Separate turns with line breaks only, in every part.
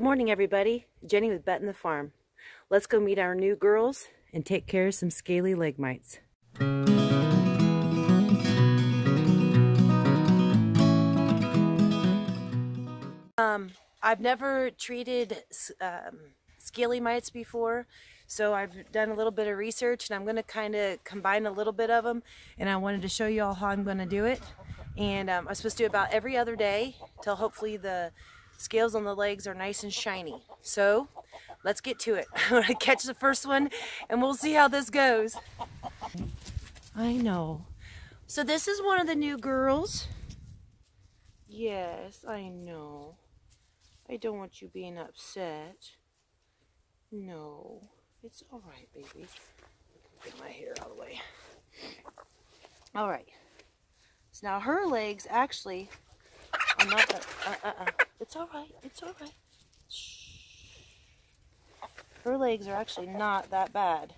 Morning everybody, Jenny with Betten the Farm. Let's go meet our new girls and take care of some scaly leg mites. Um, I've never treated um, scaly mites before, so I've done a little bit of research and I'm going to kind of combine a little bit of them and I wanted to show you all how I'm going to do it. And um, I'm supposed to do it about every other day till hopefully the scales on the legs are nice and shiny. So let's get to it. I'm gonna catch the first one and we'll see how this goes. I know. So this is one of the new girls. Yes, I know. I don't want you being upset. No, it's all right, baby. Get my hair out of the way. All right. So now her legs actually are not uh, uh, uh. It's all right. It's all right. Shh. Her legs are actually not that bad.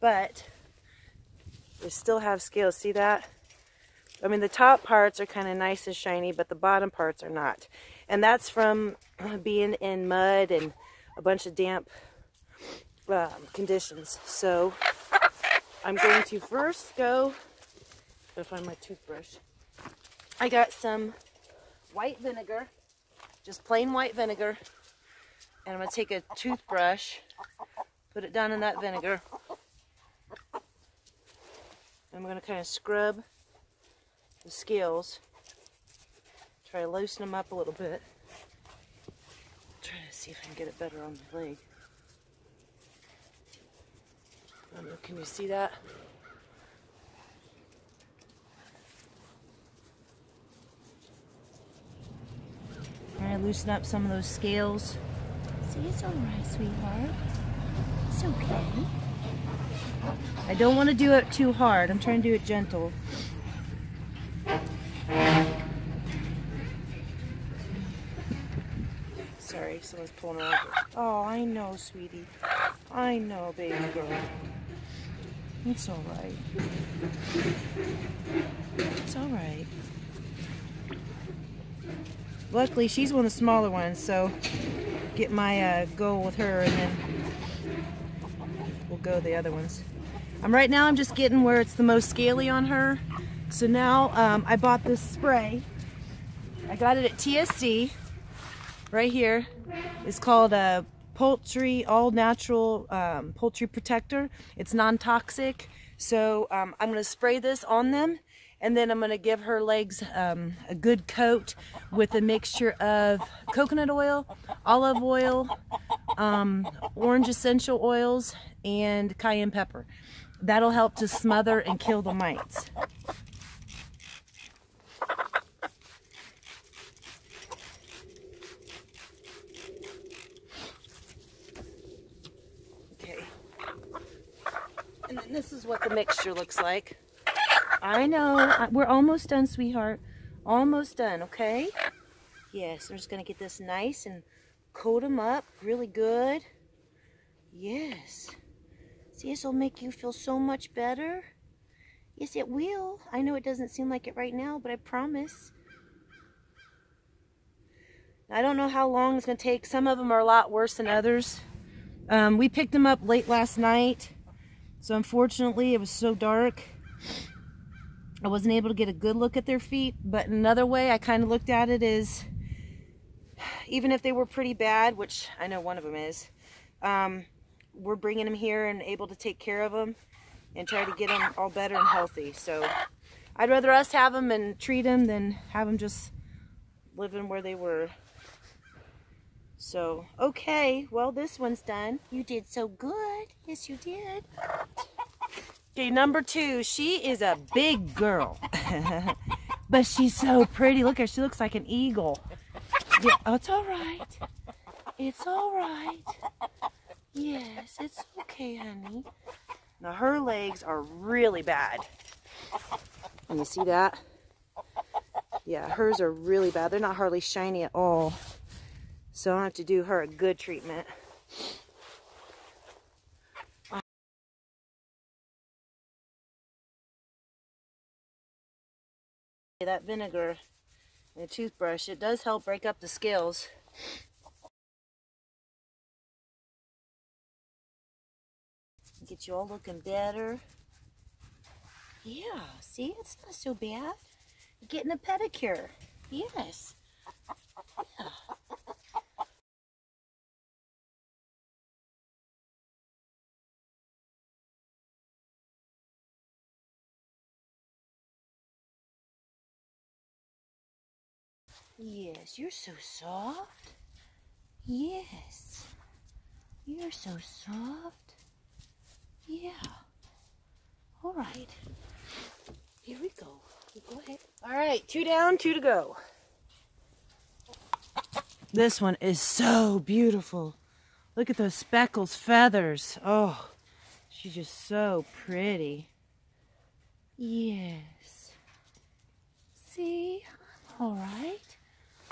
But they still have scales. See that? I mean, the top parts are kind of nice and shiny, but the bottom parts are not. And that's from being in mud and a bunch of damp um, conditions. So I'm going to first go, to find my toothbrush. I got some white vinegar, just plain white vinegar. And I'm going to take a toothbrush, put it down in that vinegar. I'm going to kind of scrub the scales. Try to loosen them up a little bit. Try to see if I can get it better on the leg. I don't know, Can you see that? Loosen up some of those scales.
See, it's all right, sweetheart. It's okay.
I don't want to do it too hard. I'm trying to do it gentle. Sorry, someone's pulling her over. Oh, I know, sweetie. I know, baby girl. It's all right. It's all right. Luckily, she's one of the smaller ones, so get my uh, goal with her and then we'll go the other ones. I'm right now I'm just getting where it's the most scaly on her. So now um, I bought this spray. I got it at TSC right here. It's called a poultry all natural um, poultry protector. It's non-toxic. So um, I'm going to spray this on them and then I'm going to give her legs um, a good coat with a mixture of coconut oil, olive oil, um, orange essential oils, and cayenne pepper. That'll help to smother and kill the mites. Okay. And then this is what the mixture looks like. I know. We're almost done, sweetheart. Almost done, okay? Yes, I'm just going to get this nice and coat them up really good. Yes. See, this will make you feel so much better. Yes, it will. I know it doesn't seem like it right now, but I promise. I don't know how long it's going to take. Some of them are a lot worse than others. Um, we picked them up late last night. So unfortunately, it was so dark. I wasn't able to get a good look at their feet, but another way I kind of looked at it is, even if they were pretty bad, which I know one of them is, um, we're bringing them here and able to take care of them and try to get them all better and healthy. So I'd rather us have them and treat them than have them just living where they were. So, okay, well, this one's done.
You did so good. Yes, you did.
Okay, number two, she is a big girl. but she's so pretty. Look at her, she looks like an eagle. Yeah, oh, it's all right. It's all right. Yes, it's okay, honey. Now, her legs are really bad. Can you see that? Yeah, hers are really bad. They're not hardly shiny at all. So I have to do her a good treatment. that vinegar and a toothbrush. It does help break up the scales. Get you all looking better. Yeah, see, it's not so bad. Getting a pedicure. Yes. Yes, you're so soft. Yes. You're so soft. Yeah. All right. Here we go. Go ahead. All right, two down, two to go. This one is so beautiful. Look at those speckles, feathers. Oh, she's just so pretty. Yes. See, I'm all right.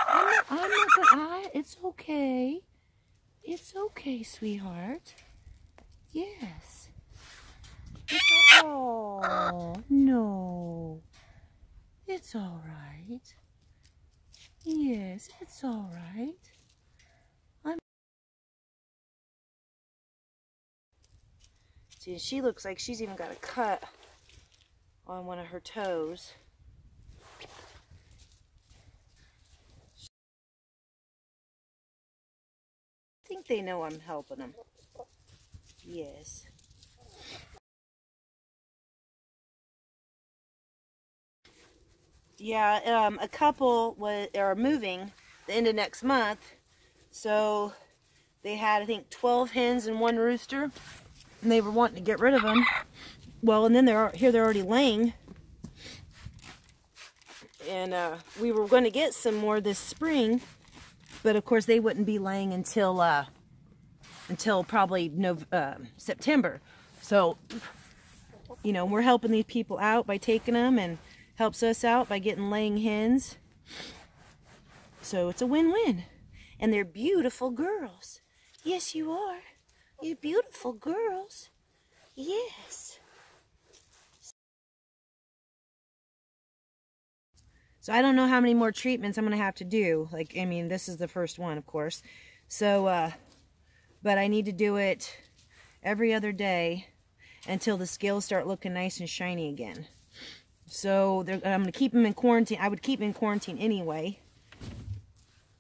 I'm not, I'm not it's okay. It's okay, sweetheart. Yes. It's oh, no. It's all right. Yes, it's all right. See, she looks like she's even got a cut on one of her toes. They know I'm helping them. Yes. Yeah, um, a couple are moving the end of next month. So they had, I think, 12 hens and one rooster. And they were wanting to get rid of them. Well, and then they're here they're already laying. And uh, we were going to get some more this spring. But of course, they wouldn't be laying until uh, until probably no, uh, September. So, you know, we're helping these people out by taking them and helps us out by getting laying hens. So it's a win-win. And they're beautiful girls. Yes, you are. You're beautiful girls. Yes. So I don't know how many more treatments I'm going to have to do. Like, I mean, this is the first one, of course. So, uh, but I need to do it every other day until the scales start looking nice and shiny again. So I'm going to keep them in quarantine. I would keep them in quarantine anyway.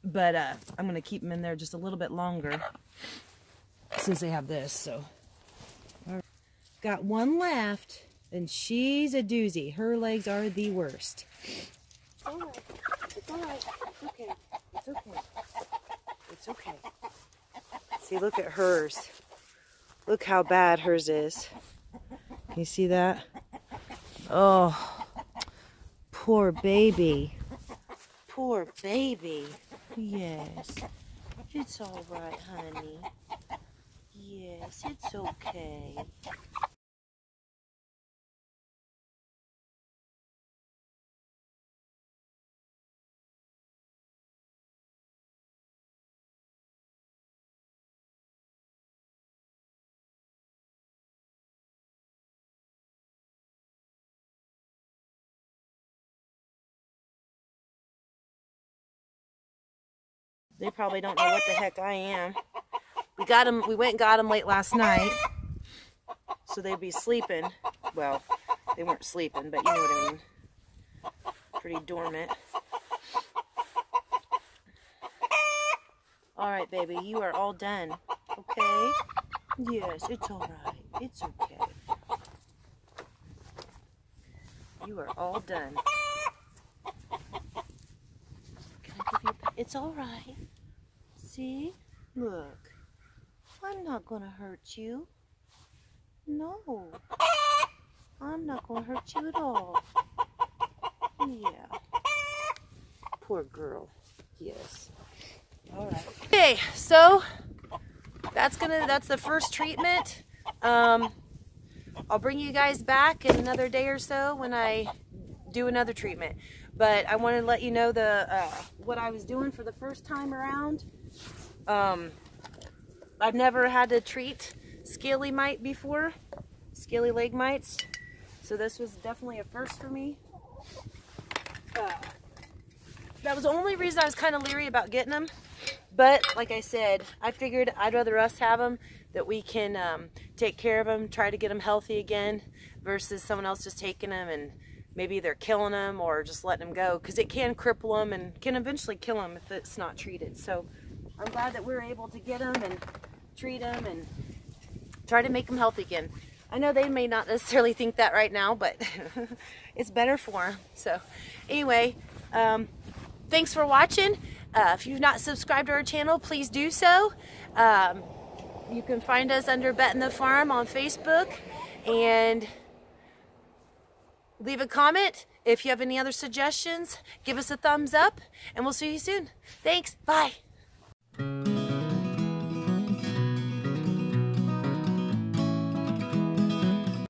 But uh, I'm going to keep them in there just a little bit longer since they have this. So Got one left, and she's a doozy. Her legs are the worst. Right. It's all right. It's okay. It's okay. It's okay. See, look at hers. Look how bad hers is. You see that? Oh, poor baby. Poor baby. Yes. It's all right, honey. Yes, it's okay. They probably don't know what the heck I am. We got them, we went and got them late last night. So they'd be sleeping. Well, they weren't sleeping, but you know what I mean. Pretty dormant. All right, baby, you are all done. Okay? Yes, it's all right. It's okay. You are all done. It's all right. See? Look. I'm not going to hurt you. No. I'm not going to hurt you at all. Yeah. Poor girl. Yes. All right. Okay, so that's gonna that's the first treatment. Um, I'll bring you guys back in another day or so when I do another treatment. But I wanted to let you know the uh, what I was doing for the first time around. Um, I've never had to treat scaly mite before, scaly leg mites. So this was definitely a first for me. Uh, that was the only reason I was kind of leery about getting them. But like I said, I figured I'd rather us have them that we can um, take care of them, try to get them healthy again, versus someone else just taking them and maybe they're killing them or just letting them go because it can cripple them and can eventually kill them if it's not treated. So I'm glad that we're able to get them and treat them and try to make them healthy again. I know they may not necessarily think that right now, but it's better for them. So anyway, um, thanks for watching. Uh, if you've not subscribed to our channel, please do so. Um, you can find us under Betten the Farm on Facebook and leave a comment. If you have any other suggestions, give us a thumbs up and we'll see you soon. Thanks. Bye. Thank you.